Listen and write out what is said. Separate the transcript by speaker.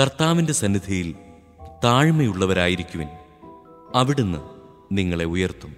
Speaker 1: കർത്താവിന്റെ സന്നിധിയിൽ താഴ്മയുള്ളവരായിരിക്കുവിൻ. അവിടുന്ന് നിങ്ങളെ ഉയർത്തും.